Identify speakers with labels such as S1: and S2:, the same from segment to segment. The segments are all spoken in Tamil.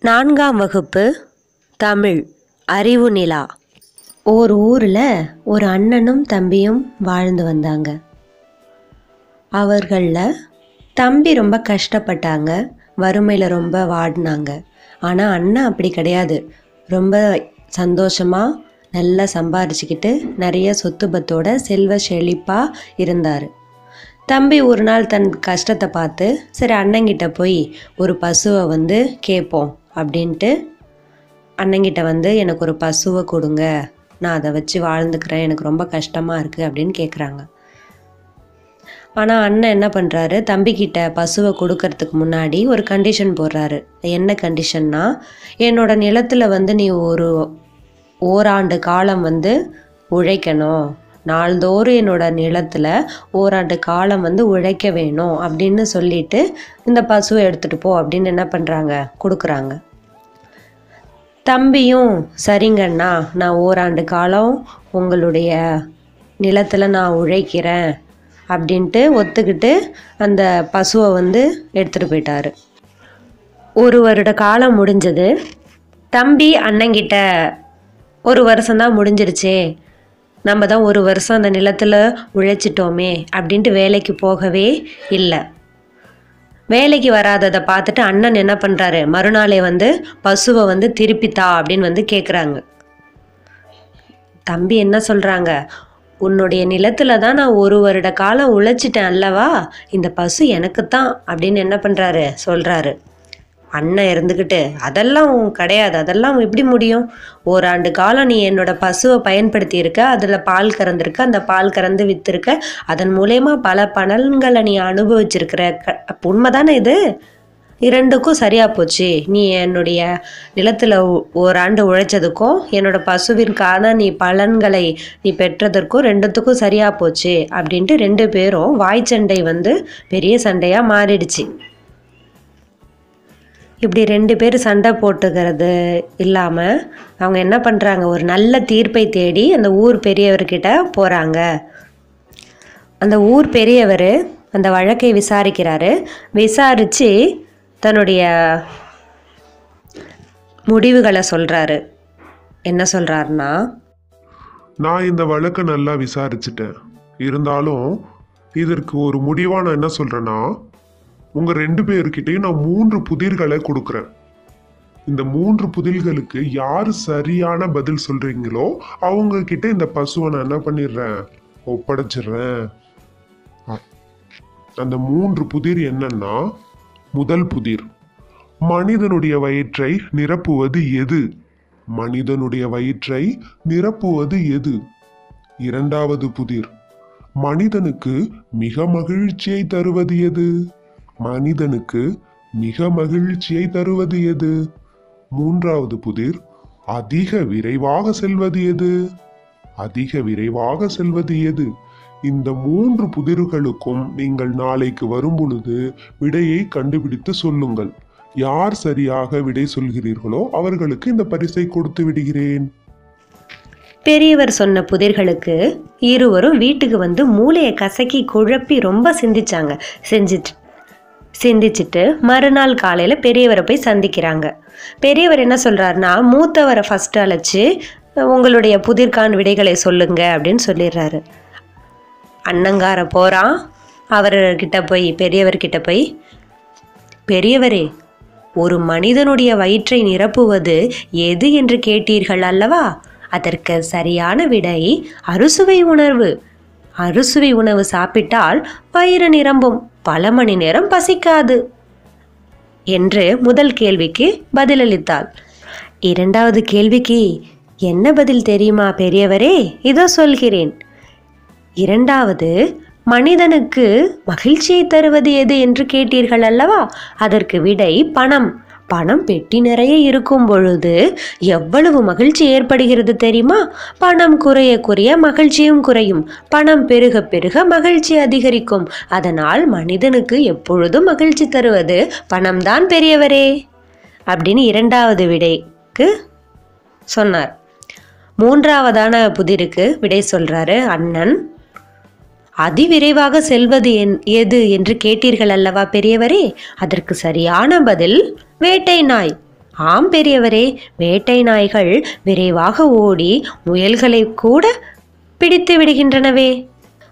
S1: நான்காம் வகுப்பு தமிழ் அறிவு நிலா. ஓர் ஊரில் ஒரு அண்ணனும் தம்பியும் வாழ்ந்து வந்தாங்க. அவர்களில் தம்பி ரொம்ப கஷ்டப்பட்டாங்க வறுமையில் ரொம்ப வாடினாங்க. ஆனால் அண்ணன் அப்படி கிடையாது. ரொம்ப சந்தோஷமாக நல்லா சம்பாரிச்சுக்கிட்டு நிறைய சொத்து பத்தோட செல்வ செழிப்பாக இருந்தார். தம்பி ஒரு நாள் தன் கஷ்டத்தை பார்த்து சரி அண்ணங்கிட்ட போய் ஒரு பசுவை வந்து கேட்போம் அப்படின்ட்டு அண்ணங்கிட்ட வந்து எனக்கு ஒரு பசுவை கொடுங்க. நான் அதை வச்சு வாழ்ந்துக்கிறேன். எனக்கு ரொம்ப கஷ்டமாக இருக்குது அப்படின்னு கேட்குறாங்க ஆனால் அண்ணன் என்ன பண்ணுறாரு தம்பிக்கிட்ட பசுவை கொடுக்கறதுக்கு முன்னாடி ஒரு கண்டிஷன் போடுறாரு. என்ன கண்டிஷன்னா என்னோட நிலத்தில் வந்து நீ ஒரு ஓராண்டு காலம் வந்து உழைக்கணும். நாள்தோறும் என்னோட நிலத்தில் ஓராண்டு காலம் வந்து உழைக்க வேணும் அப்படின்னு சொல்லிட்டு இந்த பசுவை எடுத்துகிட்டு போ அப்படின்னு என்ன பண்ணுறாங்க கொடுக்குறாங்க. தம்பியும் சரிங்கண்ணா நான் ஓராண்டு காலம் உங்களுடைய நிலத்தில் நான் உழைக்கிறேன் அப்படின்ட்டு ஒத்துக்கிட்டு அந்த பசுவை வந்து எடுத்துகிட்டு போயிட்டாரு. ஒரு வருட காலம் முடிஞ்சது. தம்பி அண்ணங்கிட்ட ஒரு வருஷம்தான் முடிஞ்சிருச்சே. நம்ம தான் ஒரு வருஷம் அந்த நிலத்தில் உழைச்சிட்டோமே அப்படின்ட்டு வேலைக்கு போகவே இல்லை. வேலைக்கு வராததை பார்த்துட்டு அண்ணன் என்ன பண்ணுறாரு மறுநாளே வந்து பசுவை வந்து திருப்பித்தா அப்படின்னு வந்து கேட்குறாங்க தம்பி என்ன சொல்கிறாங்க உன்னுடைய நிலத்தில் தான் நான் ஒரு வருட காலம் உழைச்சிட்டேன் அல்லவா? இந்த பசு எனக்கு தான் அப்படின்னு என்ன பண்ணுறாரு சொல்கிறாரு அண்ணன் இருந்துக்கிட்டு அதெல்லாம் கிடையாது. அதெல்லாம் எப்படி முடியும்? ஓராண்டு காலம் நீ என்னோட பசுவை பயன்படுத்தி இருக்க அதில் பால் கறந்துருக்க அந்த பால் கறந்து விற்றுருக்க அதன் மூலயமா பல பலன்களை நீ அனுபவிச்சிருக்கிற க உண்மை தானே இது? இரண்டுக்கும் சரியாக போச்சு. நீ என்னுடைய நிலத்தில் ஓராண்டு உழைச்சதுக்கும் என்னோட பசுவிற்கான நீ பலன்களை நீ பெற்றதற்கும் ரெண்டுத்துக்கும் சரியாக போச்சு. அப்படின்ட்டு ரெண்டு பேரும் வாய் சண்டை வந்து பெரிய சண்டையாக மாறிடுச்சு. இப்படி ரெண்டு பேர் சண்டை போட்டுக்கிறது இல்லாமல் அவங்க என்ன பண்ணுறாங்க ஒரு நல்ல தீர்ப்பை தேடி அந்த ஊர் பெரியவர்கிட்ட போகிறாங்க அந்த ஊர் பெரியவர் அந்த வழக்கை விசாரிக்கிறாரு. விசாரித்து தன்னுடைய முடிவுகளை சொல்கிறாரு என்ன சொல்கிறாருன்னா
S2: நான் இந்த வழக்கை நல்லா விசாரிச்சிட்டேன். இருந்தாலும் இதற்கு ஒரு முடிவாக நான் என்ன சொல்கிறேன்னா உங்க ரெண்டு பேர்கிட்டயும் நான் மூன்று புதிர்களை கொடுக்குறேன். இந்த மூன்று புதிர்களுக்கு யார் சரியான பதில் சொல்றீங்களோ அவங்க கிட்ட இந்த பசுவை நான் என்ன பண்ணிடுறேன்? ஒப்படைச்சிடுறேன். அந்த மூன்று புதிர் என்னன்னா முதல் புதிர். மனிதனுடைய வயிற்றை நிரப்புவது எது? மனிதனுடைய வயிற்றை நிரப்புவது எது? இரண்டாவது புதிர். மனிதனுக்கு மிக மகிழ்ச்சியை தருவது எது? மனிதனுக்கு மிக மகிழ்ச்சியை தருவது எது? மூன்றாவது புதிர் அதிக விரைவாக செல்வது எது? அதிக விரைவாக செல்வது எது? இந்த மூன்று புதிர்களுக்கும் நீங்கள் நாளைக்கு வரும் பொழுது விடையை கண்டுபிடித்து சொல்லுங்கள். யார் சரியாக விடை சொல்கிறீர்களோ அவர்களுக்கு இந்த பரிசை கொடுத்து விடுகிறேன்.
S1: பெரியவர் சொன்ன புதிர்களுக்கு இருவரும் வீட்டுக்கு வந்து மூளையை கசக்கி குழப்பி ரொம்ப சிந்திச்சாங்க. செஞ்சிட்டு சிந்திச்சிட்டு மறுநாள் காலையில் பெரியவரை போய் சந்திக்கிறாங்க. பெரியவர் என்ன சொல்கிறாருன்னா மூத்தவரை ஃபஸ்ட்டு அழைச்சி உங்களுடைய புதிர்கான் விடைகளை சொல்லுங்க அப்படின்னு சொல்லிடுறாரு. அண்ணங்கார போகிறான் அவர்கிட்ட போய் பெரியவர்கிட்ட போய் பெரியவரே ஒரு மனிதனுடைய வயிற்றை நிரப்புவது எது என்று கேட்டீர்கள் அல்லவா? அதற்கு சரியான விடை அறுசுவை உணர்வு. அறுசுவை உணவு சாப்பிட்டால் வயிறு நிரம்பும். பல மணி நேரம் பசிக்காது என்று முதல் கேள்விக்கு பதிலளித்தாள். இரண்டாவது கேள்விக்கு என்ன பதில் தெரியுமா பெரியவரே? இதோ சொல்கிறேன். இரண்டாவது மனிதனுக்கு மகிழ்ச்சியை தருவது எது? என்று கேட்டீர்கள் அல்லவா? அதற்கு விடை பணம். பணம் பெட்டி நிறைய இருக்கும் பொழுது எவ்வளவு மகிழ்ச்சி ஏற்படுகிறது தெரியுமா? பணம் குறைய குறைய மகிழ்ச்சியும் குறையும். பணம் பெருக பெருக மகிழ்ச்சி அதிகரிக்கும். அதனால் மனிதனுக்கு எப்பொழுதும் மகிழ்ச்சி தருவது பணம்தான் பெரியவரே. அப்படின்னு இரண்டாவது விடைக்கு சொன்னார். மூன்றாவதான புதிருக்கு விடை சொல்றாரு அண்ணன் அதிவிரைவாக செல்வது என் எது என்று கேட்டீர்கள் அல்லவா பெரியவரே? அதற்கு சரியான பதில் வேட்டை நாய். ஆம் பெரியவரே வேட்டை நாய்கள் விரைவாக ஓடி முயல்களை கூட பிடித்து விடுகின்றனவே.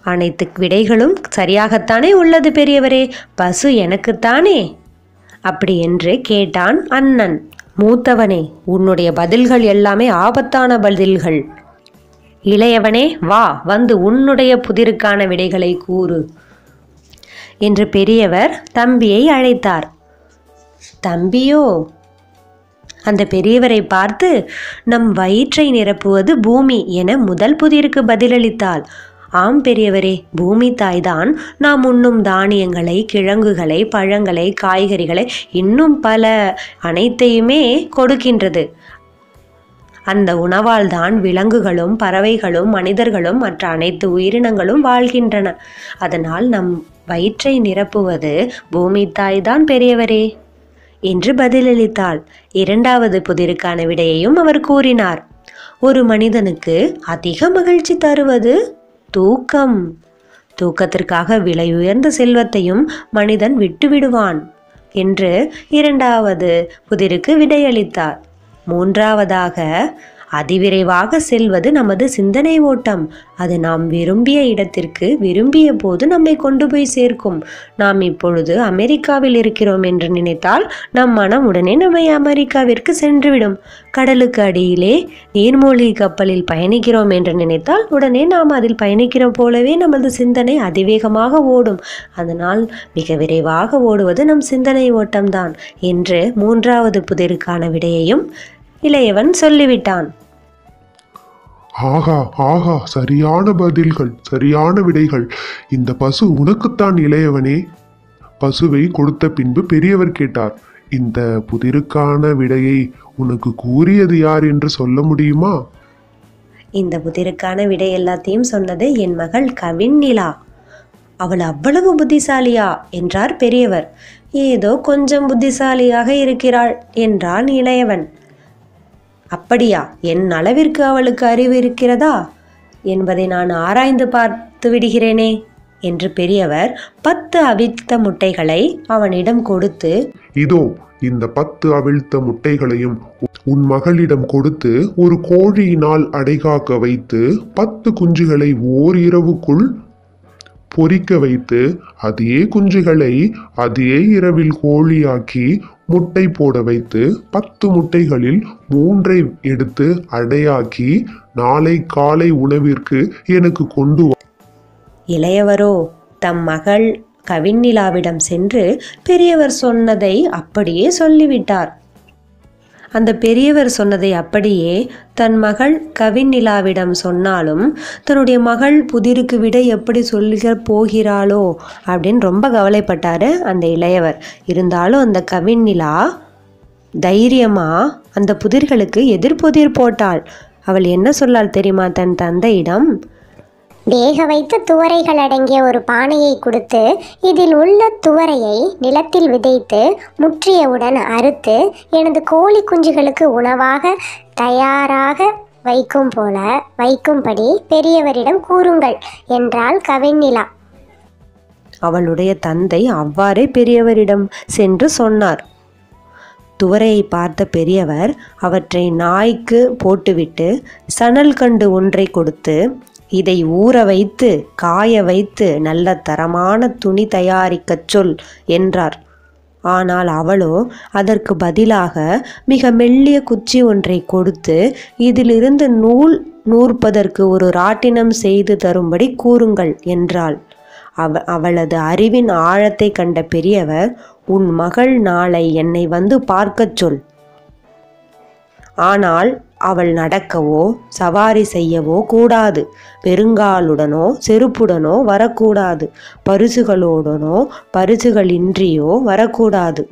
S1: அனைத்து விடைகளும் சரியாகத்தானே உள்ளது பெரியவரே? பசு எனக்குத்தானே? அப்படி என்று கேட்டான் அண்ணன். மூத்தவனே உன்னுடைய பதில்கள் எல்லாமே ஆபத்தான பதில்கள். இளையவனே வா வந்து உன்னுடைய புதிருக்கான விடைகளை கூறு. என்று பெரியவர் தம்பியை அழைத்தார். தம்பியோ அந்த பெரியவரை பார்த்து நம் வயிற்றை நிரப்புவது பூமி என முதல் புதிருக்கு பதிலளித்தாள். ஆம் பெரியவரே பூமி தாய்தான் நாம் உண்ணும் தானியங்களை கிழங்குகளை பழங்களை காய்கறிகளை இன்னும் பல அனைத்தையுமே கொடுக்கின்றது. அந்த உணவால் தான் விலங்குகளும் பறவைகளும் மனிதர்களும் மற்ற அனைத்து உயிரினங்களும் வாழ்கின்றன. அதனால் நம் வயிற்றை நிரப்புவது பூமி தாய்தான் பெரியவரே என்று பதிலளித்தாள். இரண்டாவது புதிருக்கான விடையையும் அவர் கூறினார். ஒரு மனிதனுக்கு அதிக மகிழ்ச்சி தருவது தூக்கம். தூக்கத்திற்காக விலை உயர்ந்த செல்வத்தையும் மனிதன் விட்டுவிடுவான் என்று இரண்டாவது புதிருக்கு விடையளித்தார். மூன்றாவதாக அதிவிரைவாக செல்வது நமது சிந்தனை ஓட்டம். அது நாம் விரும்பிய இடத்திற்கு விரும்பிய போது நம்மை கொண்டு போய் சேர்க்கும். நாம் இப்பொழுது அமெரிக்காவில் இருக்கிறோம் என்று நினைத்தால் நம் மனம் உடனே நம்மை அமெரிக்காவிற்கு சென்றுவிடும். கடலுக்கு அடியிலே நீர்மூழ்கி கப்பலில் பயணிக்கிறோம் என்று நினைத்தால் உடனே நாம் அதில் பயணிக்கிற போலவே நமது சிந்தனை அதிவேகமாக ஓடும். அதனால் மிக விரைவாக ஓடுவது நம் சிந்தனை ஓட்டம்தான். என்று மூன்றாவது புதிருக்கான விடையையும் இளையவன் சொல்லிவிட்டான்.
S2: ஆகா ஆகா சரியான பதில்கள் சரியான விடைகள். இந்த பசு உனக்குத்தான் இளையவனே. பசுவை கொடுத்த பின்பு பெரியவர் கேட்டார் இந்த புதிருக்கான விடையை உனக்கு கூறியது யார் என்று சொல்ல முடியுமா?
S1: இந்த புதிருக்கான விடை எல்லாத்தையும் சொன்னது என் மகள் கவின்நிலா அவள் அவ்வளவு புத்திசாலியா? என்றார் பெரியவர். ஏதோ கொஞ்சம் புத்திசாலியாக இருக்கிறாள் என்றான் இளையவன். அப்படியா? என் அளவிற்கு அவளுக்கு அறிவு இருக்கிறதா? என்பதை நான் ஆராய்ந்து பார்த்து விடுகிறேனே என்று பெரியவர் பத்து அவிழ்த்த முட்டைகளை அவனிடம் கொடுத்து
S2: இதோ இந்த பத்து அவிழ்த்த முட்டைகளையும் உன் மகளிடம் கொடுத்து ஒரு கோழியினால் அடைகாக்க வைத்து பத்து குஞ்சுகளை ஓரிரவுக்குள் பொறிக்க வைத்து அதே குஞ்சுகளை அதே இரவில் கோழியாக்கி முட்டை போட வைத்து பத்து முட்டைகளில் மூன்றை எடுத்து அடையாக்கி நாளை காலை உணவிற்கு எனக்கு கொண்டு வா.
S1: இளையவரோ தம் மகள் கவின்னிலாவிடம் சென்று பெரியவர் சொன்னதை அப்படியே சொல்லிவிட்டார். அந்த பெரியவர் சொன்னதை அப்படியே தன் மகள் கவிநிலாவிடம் சொன்னாலும் தன்னுடைய மகள் புதிருக்கு விட எப்படி சொல்லிக்க போகிறாளோ? அப்படின்னு ரொம்ப கவலைப்பட்டார் அந்த இளையவர். இருந்தாலும் அந்த கவிநிலா தைரியமா அந்த புதிர்களுக்கு எதிர்புதிர் போட்டாள். அவள் என்ன சொல்லாள் தெரியுமா? தன் தந்தையிடம்
S3: வேக வைத்த துவரைகள் அடங்கிய ஒரு பானையை கொடுத்து இதில் உள்ள துவரையை நிலத்தில் விதைத்து முற்றியவுடன் அறுத்து எனது கோழி குஞ்சுகளுக்கு உணவாக தயாராக வைக்கும் போல வைக்கும்படி பெரியவரிடம் கூறுங்கள் என்றாள் கவிநிலா
S1: அவளுடைய தந்தை அவ்வாறே பெரியவரிடம் சென்று சொன்னார். துவரையை பார்த்த பெரியவர் அவற்றை நாய்க்கு போட்டுவிட்டு சணல் கண்டு ஒன்றை கொடுத்து இதை ஊற வைத்து காய வைத்து நல்ல தரமான துணி தயாரிக்கச் சொல் என்றார். ஆனால் அவளோ அதற்கு பதிலாக மிக மெல்லிய குச்சி ஒன்றை கொடுத்து இதிலிருந்து நூல் நூற்பதற்கு ஒரு ராட்டினம் செய்து தரும்படி கூறுங்கள் என்றாள். அவ அவளது அறிவின் ஆழத்தை கண்ட பெரியவர் உன் மகள் நாளை என்னை வந்து பார்க்கச் சொல். ஆனால் அவள் நடக்கவோ சவாரி செய்யவோ கூடாது. பெருங்காலுடனோ செருப்புடனோ வரக்கூடாது. பரிசுகளோடனோ பரிசுகளின்றியோ வரக்கூடாது.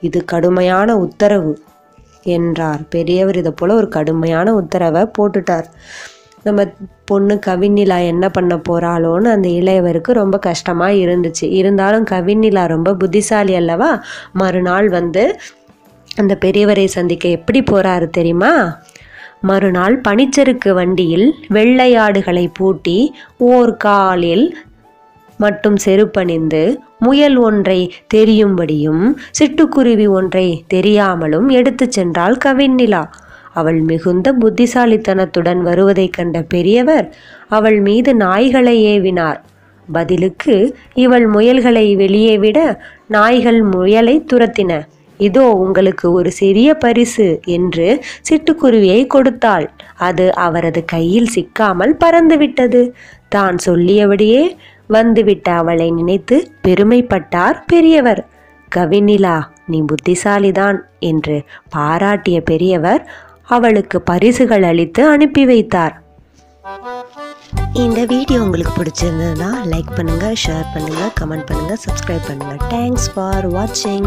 S1: இது கடுமையான உத்தரவு என்றார். பெரியவர் இதை போல் ஒரு கடுமையான உத்தரவை போட்டுட்டார். நம்ம பொண்ணு கவிநிலா என்ன பண்ண போகிறாளோன்னு அந்த இளையவருக்கு ரொம்ப கஷ்டமாக இருந்துச்சு. இருந்தாலும் கவிநிலா ரொம்ப புத்திசாலி அல்லவா? மறுநாள் வந்து அந்த பெரியவரை சந்திக்க எப்படி போறாரு தெரியுமா? மறுநாள் பனிச்சறுக்கு வண்டியில் வெள்ளையாடுகளை பூட்டி ஓர் காலில் மட்டும் செருப்பணிந்து முயல் ஒன்றை தெரியும்படியும் சிட்டுக்குருவி ஒன்றை தெரியாமலும் எடுத்துச் சென்றாள் கவின்னிலா. அவள் மிகுந்த புத்திசாலித்தனத்துடன் வருவதைக் கண்ட பெரியவர் அவள் மீது நாய்களை ஏவினார். பதிலுக்கு இவள் முயல்களை வெளியே விட நாய்கள் முயலை துரத்தின. இதோ உங்களுக்கு ஒரு சிறிய பரிசு என்று சிட்டுக்குருவியை கொடுத்தாள். அது அவரது கையில் சிக்காமல் பறந்துவிட்டது. தான் சொல்லியபடியே வந்துவிட்ட அவளை நினைத்து பெருமைப்பட்டார் பெரியவர். கவினிலா நீ புத்திசாலிதான் என்று பாராட்டிய பெரியவர் அவளுக்கு பரிசுகள் அளித்து அனுப்பி வைத்தார். இந்த வீடியோ உங்களுக்கு பிடிச்சிருந்ததுன்னா லைக் பண்ணுங்கள் ஷேர் பண்ணுங்கள் கமெண்ட் பண்ணுங்கள் சப்ஸ்கிரைப் பண்ணுங்கள் தேங்க்ஸ் ஃபார் வாட்சிங்